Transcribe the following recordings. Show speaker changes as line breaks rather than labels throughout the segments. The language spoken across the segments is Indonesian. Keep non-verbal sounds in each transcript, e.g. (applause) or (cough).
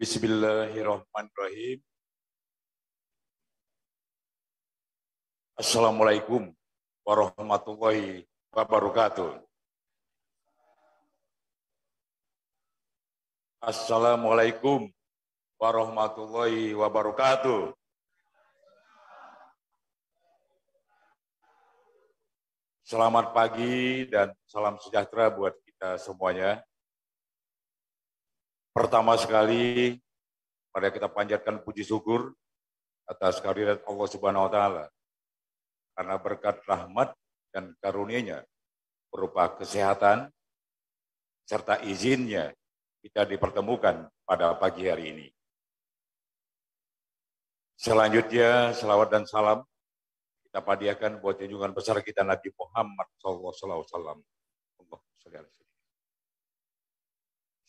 Bismillahirrahmanirrahim. Assalamualaikum warahmatullahi wabarakatuh. Assalamualaikum warahmatullahi wabarakatuh. Selamat pagi dan salam sejahtera buat kita semuanya. Pertama sekali, pada kita panjatkan puji syukur atas kehadiran Allah Subhanahu wa taala. Karena berkat rahmat dan karunia-Nya berupa kesehatan serta izinnya kita dipertemukan pada pagi hari ini. Selanjutnya, selawat dan salam kita padiakan buat junjungan besar kita Nabi Muhammad SAW.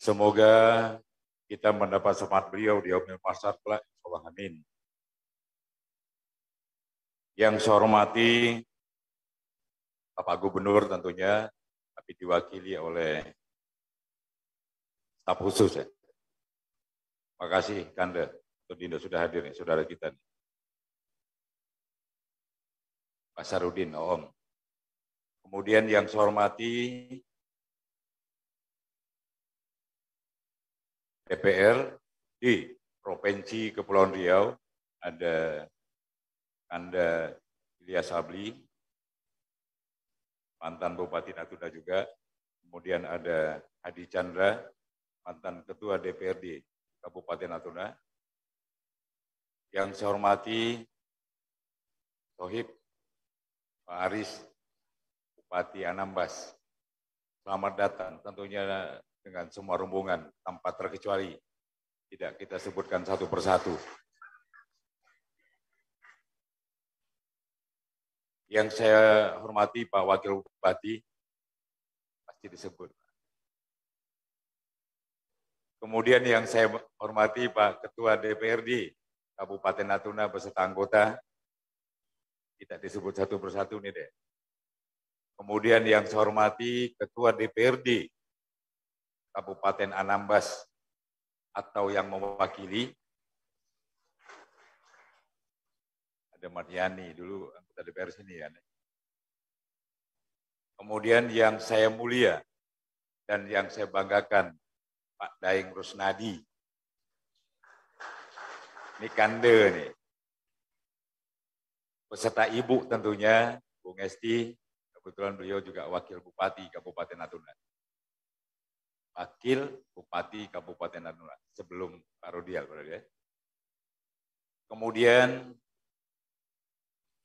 Semoga kita mendapat semangat beliau di Yaumil Masar kelak. Amin. Yang saya hormati Bapak Gubernur tentunya, tapi diwakili oleh staf khusus ya. Terima kasih Kanda, Dindo sudah hadir nih, saudara kita nih. Pak Sarudin, Om. Kemudian yang saya hormati DPR di Provinsi Kepulauan Riau, ada Anda Ilyas Sabli, mantan Bupati Natuna juga, kemudian ada Hadi Chandra, mantan Ketua DPRD Kabupaten Natuna, yang saya hormati Sohib Pak Aris, Bupati Anambas. Selamat datang tentunya dengan semua rombongan tanpa terkecuali. Tidak kita sebutkan satu persatu. Yang saya hormati Pak Wakil Bupati, pasti disebut. Kemudian yang saya hormati Pak Ketua DPRD Kabupaten Natuna beserta anggota, tidak disebut satu persatu nih deh. Kemudian yang saya hormati Ketua DPRD Kabupaten Anambas atau yang mewakili ada Mardiani dulu anggota DPR sini ya. Kemudian yang saya mulia dan yang saya banggakan Pak Daeng Rusnadi. Ini kande nih. Beserta ibu tentunya, Bung Esti, kebetulan beliau juga wakil bupati Kabupaten Natuna wakil Bupati Kabupaten Natuna sebelum Pak Rodial. Ya. Kemudian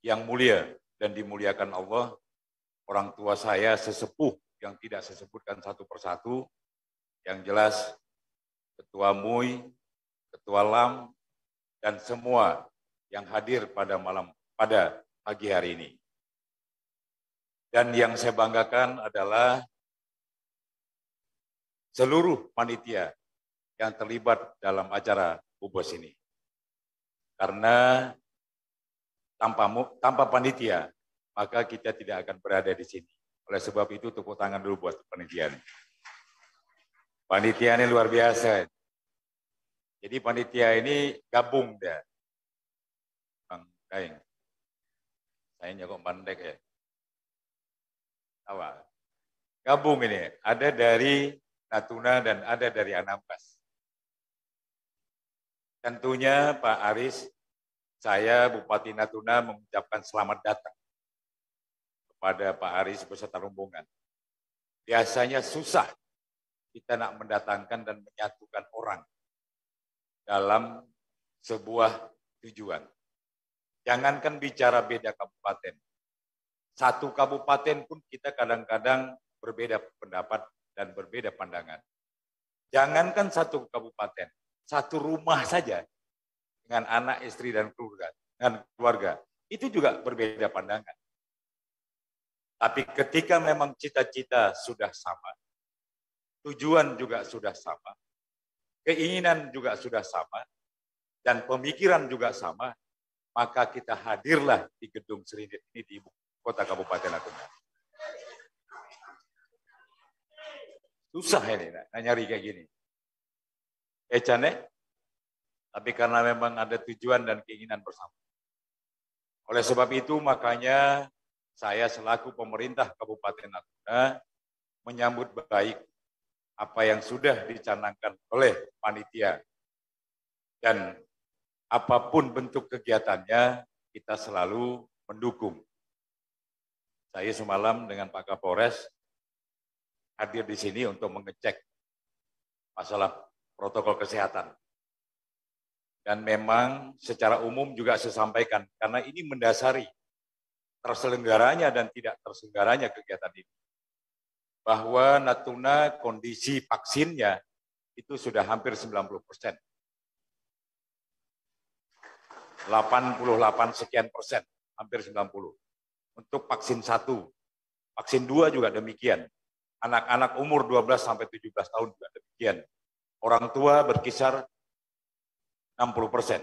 yang mulia dan dimuliakan Allah, orang tua saya sesepuh yang tidak saya sebutkan satu persatu, yang jelas Ketua MUI, Ketua LAM, dan semua yang hadir pada malam pada pagi hari ini. Dan yang saya banggakan adalah seluruh panitia yang terlibat dalam acara Bubos ini. Karena tanpa tanpa panitia, maka kita tidak akan berada di sini. Oleh sebab itu tepuk tangan dulu buat panitia ini. Panitia ini luar biasa. Jadi panitia ini gabung dah. Bang Daeng. Saya nyokok pandek ya. Awal. Gabung ini. Ada dari Natuna dan ada dari Anambas. Tentunya Pak Aris, saya Bupati Natuna mengucapkan selamat datang kepada Pak Aris beserta rombongan. Biasanya susah kita nak mendatangkan dan menyatukan orang dalam sebuah tujuan. Jangankan bicara beda kabupaten. Satu kabupaten pun kita kadang-kadang berbeda pendapat dan berbeda pandangan. Jangankan satu kabupaten, satu rumah saja dengan anak, istri, dan keluarga, dengan keluarga, itu juga berbeda pandangan. Tapi ketika memang cita-cita sudah sama, tujuan juga sudah sama, keinginan juga sudah sama, dan pemikiran juga sama, maka kita hadirlah di gedung Serindit ini di kota Kabupaten Natuna. Susah ini, nyari kayak gini. Ecan eh? tapi karena memang ada tujuan dan keinginan bersama. Oleh sebab itu makanya saya selaku pemerintah Kabupaten Natuna menyambut baik apa yang sudah dicanangkan oleh panitia. Dan apa pun bentuk kegiatannya, kita selalu mendukung. Saya semalam dengan Pak Kapolres hadir di sini untuk mengecek masalah protokol kesehatan. Dan memang secara umum juga saya sampaikan, karena ini mendasari terselenggaranya dan tidak terselenggaranya kegiatan ini. Bahwa Natuna kondisi vaksinnya itu sudah hampir 90 persen. 88 sekian persen, hampir 90. Untuk vaksin satu, vaksin dua juga demikian. Anak-anak umur 12 sampai 17 tahun juga demikian. Orang tua berkisar 60 persen.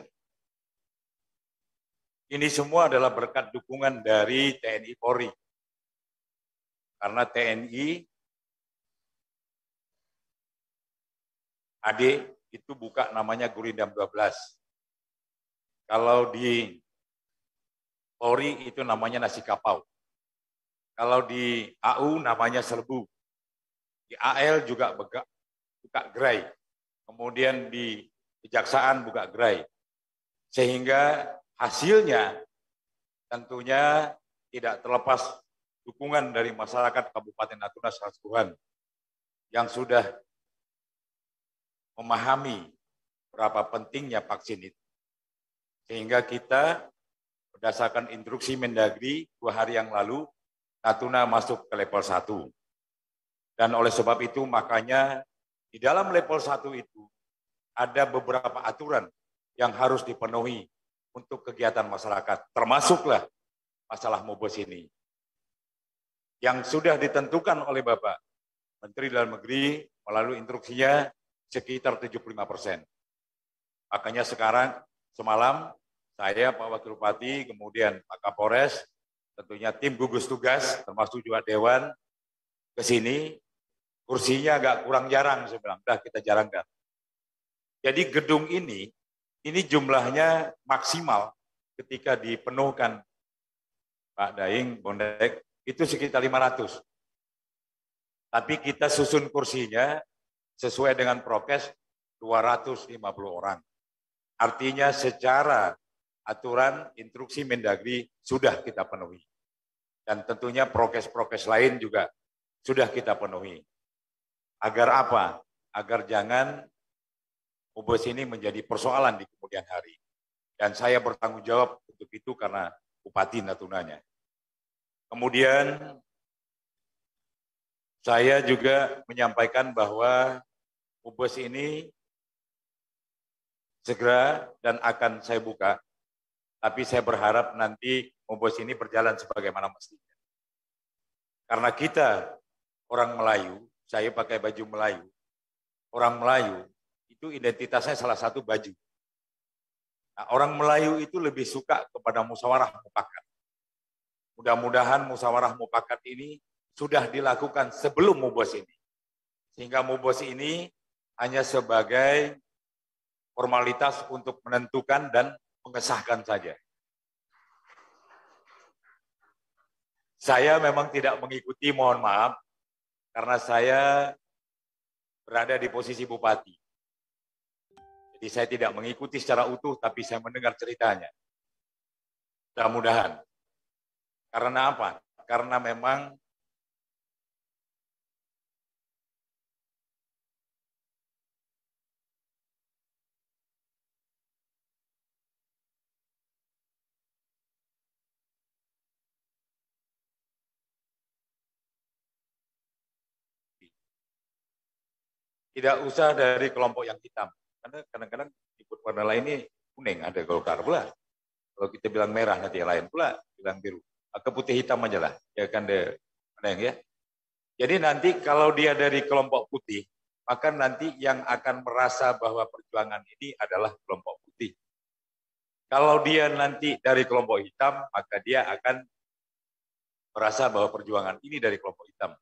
Ini semua adalah berkat dukungan dari TNI Polri. Karena TNI AD itu buka namanya Gurindam 12. Kalau di Polri itu namanya nasi kapau. Kalau di AU namanya serbu. Di AL juga buka, buka gerai. Kemudian di kejaksaan buka gerai. Sehingga hasilnya tentunya tidak terlepas dukungan dari masyarakat Kabupaten Natuna secara yang sudah memahami berapa pentingnya vaksin itu. Sehingga kita berdasarkan instruksi Mendagri dua hari yang lalu, Natuna masuk ke level 1. Dan oleh sebab itu makanya di dalam level 1 itu ada beberapa aturan yang harus dipenuhi untuk kegiatan masyarakat, termasuklah masalah mubos ini. Yang sudah ditentukan oleh Bapak Menteri Dalam Negeri melalui instruksinya sekitar 75 persen. Makanya sekarang semalam saya Pak Wakil Bupati, kemudian Pak Kapolres, tentunya tim gugus tugas, termasuk juga Dewan, ke sini, kursinya agak kurang jarang, saya bilang, dah kita jarangkan. Jadi gedung ini, ini jumlahnya maksimal ketika dipenuhkan Pak Daing, Bondek, itu sekitar 500. Tapi kita susun kursinya sesuai dengan prokes 250 orang. Artinya secara aturan instruksi Mendagri sudah kita penuhi. Dan tentunya prokes-prokes lain juga sudah kita penuhi. Agar apa? Agar jangan Ubes ini menjadi persoalan di kemudian hari. Dan saya bertanggung jawab untuk itu karena Bupati Natunanya. Kemudian saya juga menyampaikan bahwa Ubes ini segera dan akan saya buka, tapi saya berharap nanti Ubes ini berjalan sebagaimana mestinya. Karena kita orang Melayu, saya pakai baju Melayu, orang Melayu itu identitasnya salah satu baju. Nah, orang Melayu itu lebih suka kepada musyawarah mufakat. Mudah-mudahan musyawarah mufakat ini sudah dilakukan sebelum mubos ini. Sehingga mubos ini hanya sebagai formalitas untuk menentukan dan mengesahkan saja. Saya memang tidak mengikuti, mohon maaf, karena saya berada di posisi bupati. Jadi saya tidak mengikuti secara utuh, tapi saya mendengar ceritanya. Mudah-mudahan. Karena apa? Karena memang tidak usah dari kelompok yang hitam. Karena kadang-kadang ikut warna lain ini kuning, ada Golkar pula. Kalau kita bilang merah nanti yang lain pula bilang biru. Ke putih hitam aja lah, ya kan deh, yang ya. Jadi nanti kalau dia dari kelompok putih, maka nanti yang akan merasa bahwa perjuangan ini adalah kelompok putih. Kalau dia nanti dari kelompok hitam, maka dia akan merasa bahwa perjuangan ini dari kelompok hitam.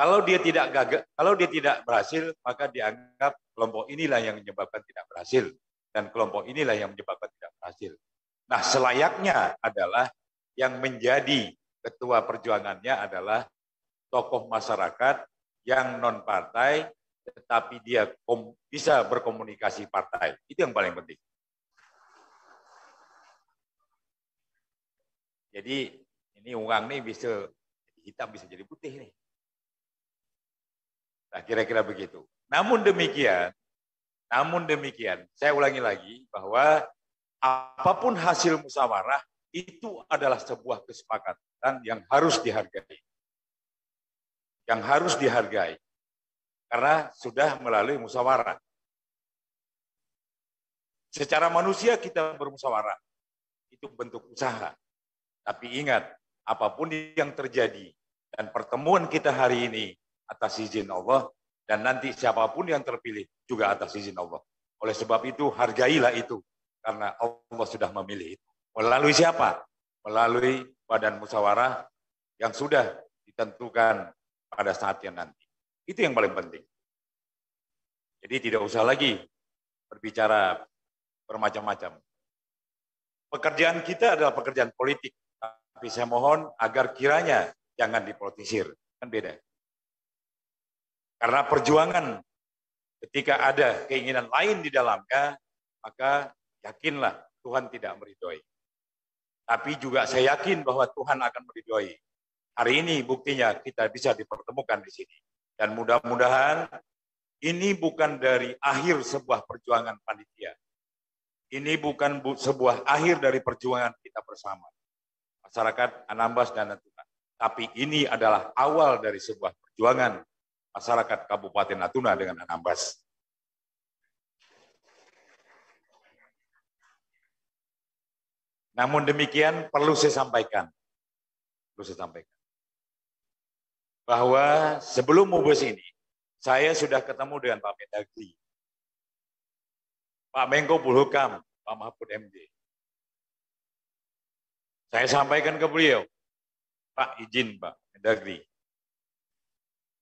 Kalau dia tidak gagal, kalau dia tidak berhasil, maka dianggap kelompok inilah yang menyebabkan tidak berhasil dan kelompok inilah yang menyebabkan tidak berhasil. Nah, selayaknya adalah yang menjadi ketua perjuangannya adalah tokoh masyarakat yang non partai tetapi dia bisa berkomunikasi partai. Itu yang paling penting. Jadi ini uang nih bisa hitam bisa jadi putih nih. Nah, kira-kira begitu. Namun demikian, namun demikian, saya ulangi lagi bahwa apa pun hasil musyawarah itu adalah sebuah kesepakatan yang harus dihargai. Yang harus dihargai. Karena sudah melalui musyawarah. Secara manusia kita bermusyawarah. Itu bentuk usaha. Tapi ingat, apa pun yang terjadi dan pertemuan kita hari ini atas izin Allah dan nanti siapa pun yang terpilih juga atas izin Allah. Oleh sebab itu hargailah itu karena Allah sudah memilih itu. Melalui siapa? Melalui badan musyawarah yang sudah ditentukan pada saatnya nanti. Itu yang paling penting. Jadi tidak usah lagi berbicara bermacam-macam. Pekerjaan kita adalah pekerjaan politik, tapi saya mohon agar kiranya jangan dipolitisir. Kan beda. Karena perjuangan ketika ada keinginan lain di dalamnya, maka yakinlah Tuhan tidak meridhoi. Tapi juga saya yakin bahwa Tuhan akan meridhoi. Hari ini buktinya kita bisa dipertemukan di sini. Dan mudah-mudahan ini bukan dari akhir sebuah perjuangan panitia. Ini bukan sebuah akhir dari perjuangan kita bersama. Masyarakat Anambas dan Natuna. Tapi ini adalah awal dari sebuah perjuangan masyarakat Kabupaten Natuna dengan Anambas. Namun demikian perlu saya sampaikan, perlu saya sampaikan bahwa sebelum mubes ini, saya sudah ketemu dengan Pak Mendagri, Pak Menko Polhukam, Pak Mahfud MD. Saya sampaikan ke beliau, Pak izin Pak Mendagri,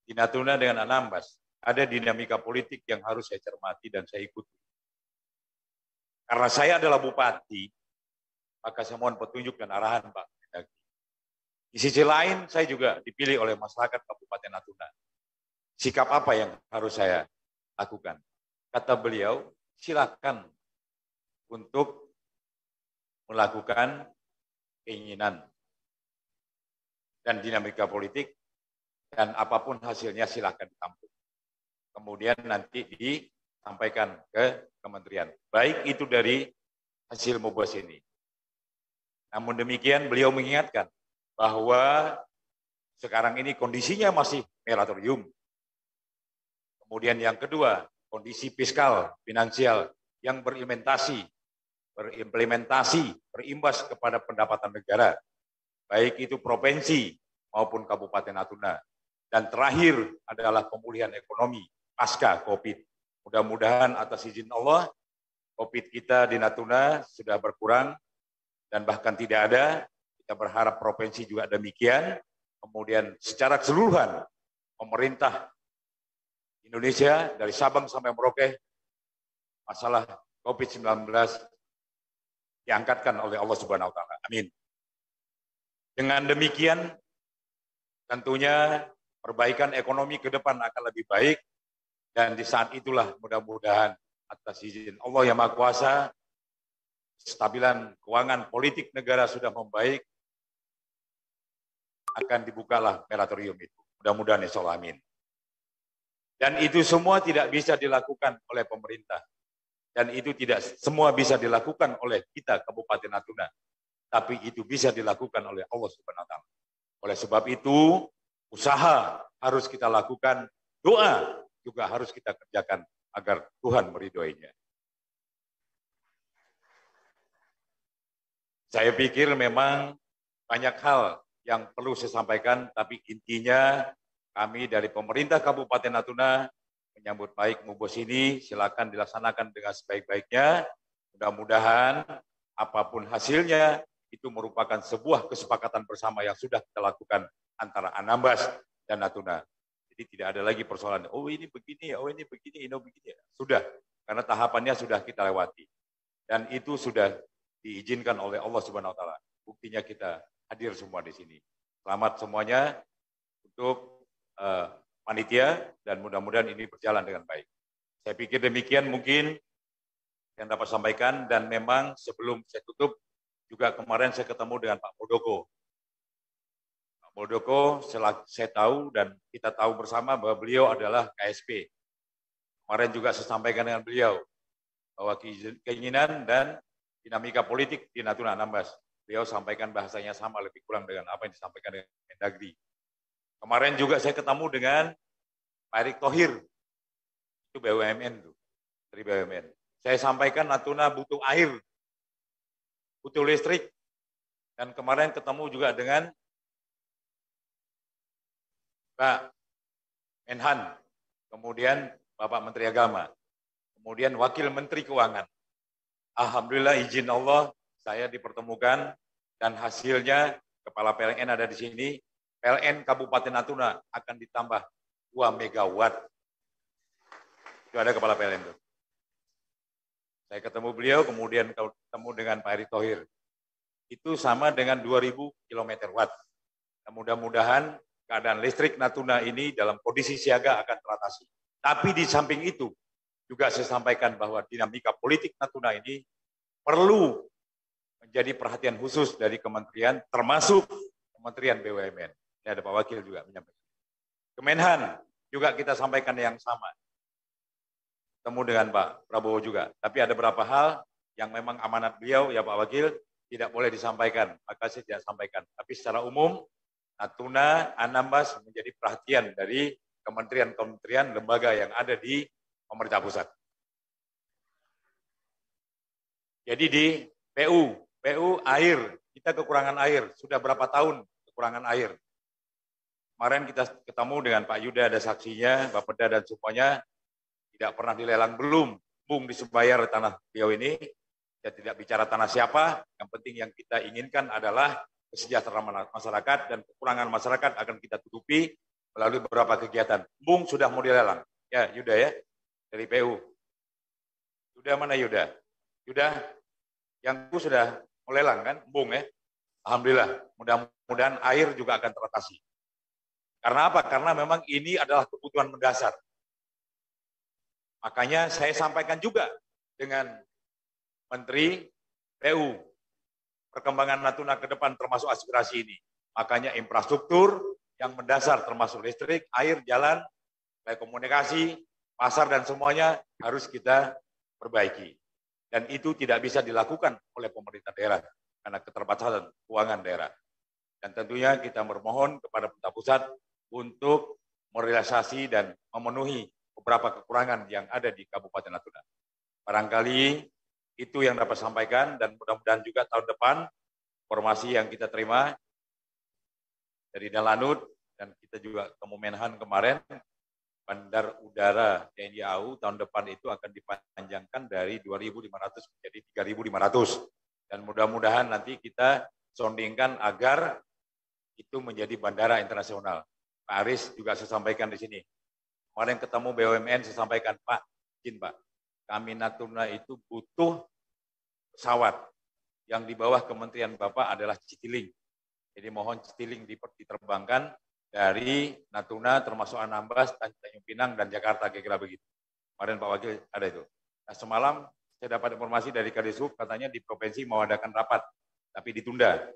di Natuna dengan Anambas, ada dinamika politik yang harus saya cermati dan saya ikuti. Karena saya adalah bupati, maka saya mohon petunjuk dan arahan Pak Mendagri. Di sisi lain, saya juga dipilih oleh masyarakat Kabupaten Natuna. Sikap apa yang harus saya lakukan? Kata beliau, silakan untuk melakukan keinginan dan dinamika politik dan apa pun hasilnya silakan ditampung. Kemudian nanti disampaikan ke kementerian. Baik itu dari hasil mubas ini. Namun demikian beliau mengingatkan bahwa sekarang ini kondisinya masih moratorium. Kemudian yang kedua, kondisi fiskal, finansial yang berimplementasi, berimplementasi, berimbas kepada pendapatan negara, baik itu provinsi maupun Kabupaten Natuna. Dan terakhir adalah pemulihan ekonomi pasca COVID. Mudah-mudahan atas izin Allah, COVID kita di Natuna sudah berkurang dan bahkan tidak ada. Kita berharap provinsi juga demikian. Kemudian secara keseluruhan, pemerintah Indonesia dari Sabang sampai Merauke, masalah COVID-19 diangkatkan oleh Allah Subhanahu wa taala. Amin. Dengan demikian tentunya perbaikan ekonomi ke depan akan lebih baik dan di saat itulah mudah-mudahan atas izin Allah yang Maha Kuasa stabilan keuangan politik negara sudah membaik akan dibukalah moratorium itu. Mudah-mudahan insya Allah amin. Dan itu semua tidak bisa dilakukan oleh pemerintah. Dan itu tidak semua bisa dilakukan oleh kita Kabupaten Natuna. Tapi itu bisa dilakukan oleh Allah Subhanahu wa taala. Oleh sebab itu, usaha harus kita lakukan, doa juga harus kita kerjakan agar Tuhan meridhoinya. Saya pikir memang banyak hal yang perlu saya sampaikan, tapi intinya kami dari pemerintah Kabupaten Natuna menyambut baik mubos ini, silakan dilaksanakan dengan sebaik-baiknya. Mudah-mudahan apa pun hasilnya itu merupakan sebuah kesepakatan bersama yang sudah kita lakukan antara Anambas dan Natuna. Jadi tidak ada lagi persoalan, oh ini begini, oh ini begini, ini begini. Sudah, karena tahapannya sudah kita lewati. Dan itu sudah diizinkan oleh Allah Subhanahu wa taala. Buktinya kita hadir semua di sini. Selamat semuanya untuk uh, panitia dan mudah-mudahan ini berjalan dengan baik. Saya pikir demikian mungkin yang dapat sampaikan dan memang sebelum saya tutup juga kemarin saya ketemu dengan Pak Muldoko. Pak Muldoko saya tahu dan kita tahu bersama bahwa beliau adalah KSP. Kemarin juga saya sampaikan dengan beliau bahwa keinginan dan dinamika politik di Natuna Anambas. Beliau sampaikan bahasanya sama lebih kurang dengan apa yang disampaikan dengan Mendagri. Kemarin juga saya ketemu dengan Pak Erick Thohir, itu BUMN tuh, dari BUMN. Saya sampaikan Natuna butuh air, butuh listrik, dan kemarin ketemu juga dengan Pak Menhan, kemudian Bapak Menteri Agama, kemudian Wakil Menteri Keuangan. Alhamdulillah izin Allah saya dipertemukan dan hasilnya kepala PLN ada di sini. PLN Kabupaten Natuna akan ditambah 2 megawatt. Itu ada kepala PLN itu. Saya ketemu beliau, kemudian ketemu dengan Pak Erick Thohir. Itu sama dengan 2000 km watt. Nah, mudah-mudahan keadaan listrik Natuna ini dalam kondisi siaga akan teratasi. Tapi di samping itu, juga saya sampaikan bahwa dinamika politik Natuna ini perlu menjadi perhatian khusus dari kementerian, termasuk Kementerian BUMN. Ini ada Pak Wakil juga menyampaikan. Kemenhan juga kita sampaikan yang sama. Temu dengan Pak Prabowo juga. Tapi ada beberapa hal yang memang amanat beliau, ya Pak Wakil, tidak boleh disampaikan. Maka saya tidak sampaikan. Tapi secara umum, Natuna, Anambas menjadi perhatian dari kementerian-kementerian lembaga yang ada di pemerintah pusat. Jadi di PU, PU air, kita kekurangan air, sudah berapa tahun kekurangan air. Kemarin kita ketemu dengan Pak Yuda, ada saksinya, Bapak Peda dan semuanya, tidak pernah dilelang belum, bung di Sebayar tanah beliau ini, ya tidak bicara tanah siapa, yang penting yang kita inginkan adalah kesejahteraan masyarakat dan kekurangan masyarakat akan kita tutupi melalui beberapa kegiatan. Bung sudah mau dilelang, ya Yuda ya, dari PU. Yuda mana Yuda? Yuda, yang itu sudah melelang kan, Bung ya. Alhamdulillah, mudah-mudahan air juga akan teratasi. Karena apa? Karena memang ini adalah kebutuhan mendasar. Makanya saya sampaikan juga dengan Menteri PU, perkembangan Natuna ke depan termasuk aspirasi ini. Makanya infrastruktur yang mendasar termasuk listrik, air, jalan, telekomunikasi, pasar dan semuanya harus kita perbaiki. Dan itu tidak bisa dilakukan oleh pemerintah daerah karena keterbatasan keuangan daerah. Dan tentunya kita bermohon kepada pemerintah pusat untuk merealisasi dan memenuhi beberapa kekurangan yang ada di Kabupaten Natuna. Barangkali itu yang dapat sampaikan dan mudah-mudahan juga tahun depan informasi yang kita terima dari Dalanut dan kita juga ketemu Menhan kemarin Bandar Udara TNI AU tahun depan itu akan dipanjangkan dari 2.500 menjadi 3.500. Dan mudah-mudahan nanti kita sondingkan agar itu menjadi bandara internasional. Pak Aris juga saya sampaikan di sini. Kemarin ketemu BUMN saya sampaikan, Pak, izin Pak, kami Natuna itu butuh pesawat yang di bawah Kementerian Bapak adalah Citiling. Jadi mohon Citiling diterbangkan dari Natuna termasuk Anambas, Tanjung Pinang dan Jakarta kira-kira begitu. Kemarin Pak Wakil ada itu. Nah semalam saya dapat informasi dari Kadisub katanya di provinsi mau adakan rapat, tapi ditunda.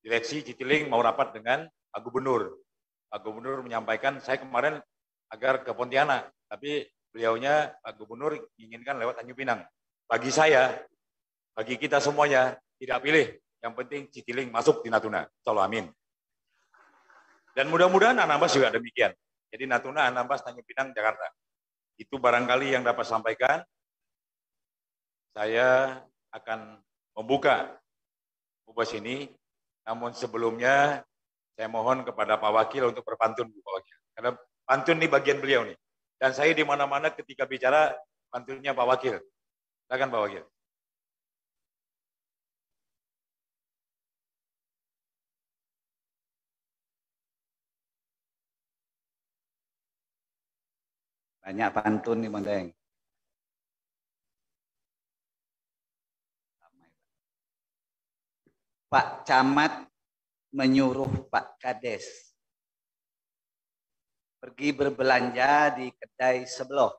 Direksi Citiling mau rapat dengan Pak Gubernur. Pak Gubernur menyampaikan saya kemarin agar ke Pontianak, tapi beliaunya Pak Gubernur inginkan lewat Tanjung Pinang. Bagi saya, bagi kita semuanya tidak pilih. Yang penting Citiling masuk di Natuna. Insya amin. Dan mudah-mudahan Anambas juga demikian. Jadi Natuna, Anambas, Tanjung Pinang, Jakarta. Itu barangkali yang dapat sampaikan. Saya akan membuka ubas ini. Namun sebelumnya saya mohon kepada Pak Wakil untuk berpantun, Pak Wakil. Karena pantun ini bagian beliau nih. Dan saya di mana-mana ketika bicara pantunnya Pak Wakil. Silakan Pak Wakil.
Banyak pantun nih Bang Pak Camat menyuruh Pak Kades pergi berbelanja di kedai sebelah.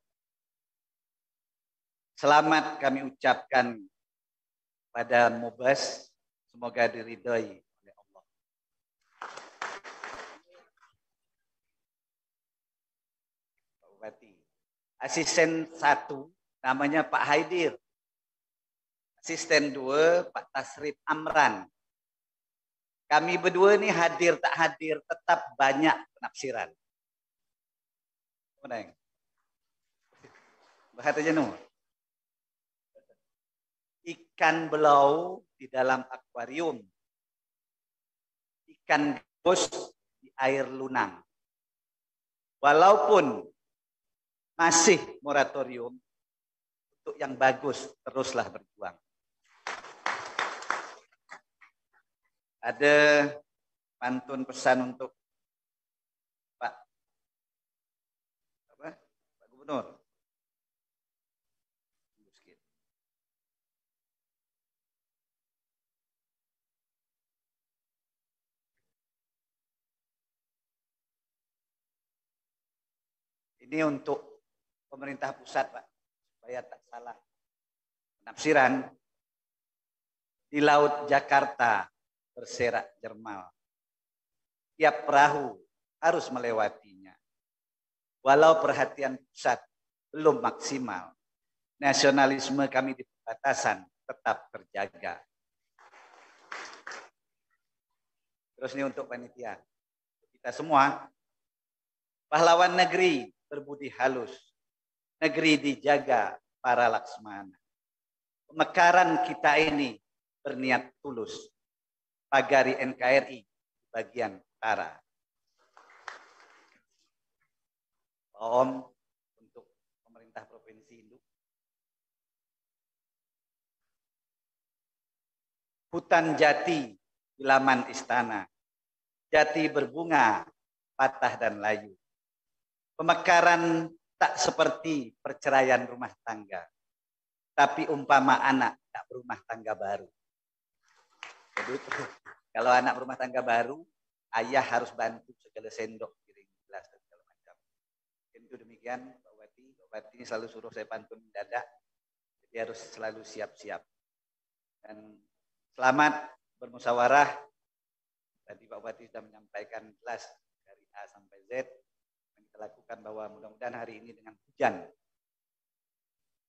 Selamat kami ucapkan pada Mubas, semoga diridhoi oleh Allah. Pak Bupati. Asisten satu namanya Pak Haidir. Asisten dua Pak Tasrif Amran. Kami berdua ini hadir tak hadir tetap banyak penafsiran. Mana yang? Bahat aja nu. Ikan belau di dalam akuarium. Ikan gabus di air lunang. Walaupun masih moratorium, untuk yang bagus teruslah berjuang. Ada pantun pesan untuk Pak apa? Gubernur. Ini untuk pemerintah pusat, Pak, supaya tak salah penafsiran. Di Laut Jakarta berserak jermal. Tiap perahu harus melewatinya. Walau perhatian pusat belum maksimal, nasionalisme kami di perbatasan tetap terjaga. Terus ini untuk panitia. Kita semua, pahlawan negeri berbudi halus. Negeri dijaga para laksmana. Pemekaran kita ini berniat tulus pagari NKRI bagian utara. Om untuk pemerintah provinsi induk. Hutan jati di laman istana. Jati berbunga, patah dan layu. Pemekaran tak seperti perceraian rumah tangga. Tapi umpama anak tak berumah tangga baru. Jadi (laughs) kalau anak rumah tangga baru, ayah harus bantu segala sendok, piring, gelas dan segala macam. Itu demikian, Pak Wati. Pak Wati selalu suruh saya pantun mendadak, jadi harus selalu siap-siap. Dan selamat bermusyawarah. Tadi Pak Wati sudah menyampaikan kelas dari A sampai Z yang kita lakukan bahwa mudah-mudahan hari ini dengan hujan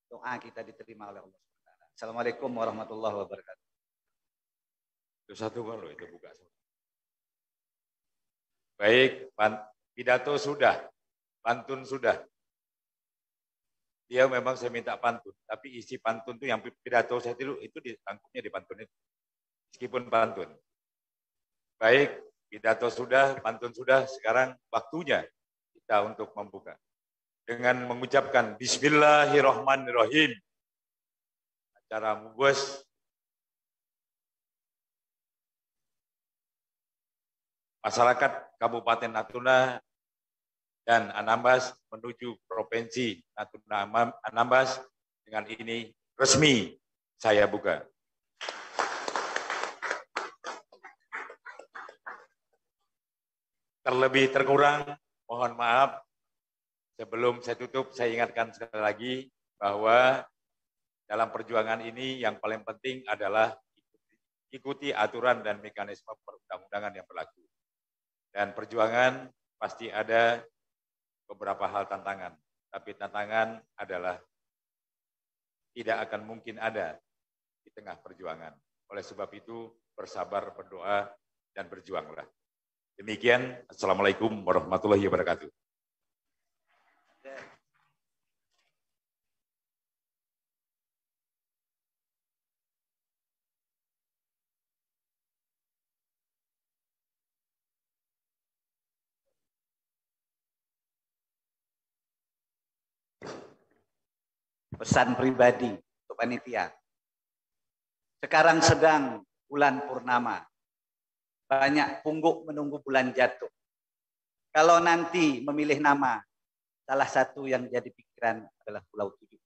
doa kita diterima oleh Allah Assalamualaikum warahmatullahi wabarakatuh.
Itu satu kalau itu buka. Baik, pidato sudah, pantun sudah. Dia memang saya minta pantun, tapi isi pantun itu yang pidato saya itu itu ditangkupnya di pantun itu. Meskipun pantun. Baik, pidato sudah, pantun sudah, sekarang waktunya kita untuk membuka. Dengan mengucapkan Bismillahirrahmanirrahim. Acara mubes masyarakat Kabupaten Natuna dan Anambas menuju Provinsi Natuna Anambas dengan ini resmi saya buka. Terlebih terkurang, mohon maaf, sebelum saya tutup, saya ingatkan sekali lagi bahwa dalam perjuangan ini yang paling penting adalah ikuti aturan dan mekanisme perundang-undangan yang berlaku. Dan perjuangan pasti ada beberapa hal tantangan. Tapi tantangan adalah tidak akan mungkin ada di tengah perjuangan. Oleh sebab itu, bersabar, berdoa, dan berjuanglah. Demikian, Assalamualaikum warahmatullahi wabarakatuh.
Pesan pribadi untuk panitia. Sekarang sedang bulan purnama. Banyak pungguk menunggu bulan jatuh. Kalau nanti memilih nama, salah satu yang jadi pikiran adalah Pulau 17.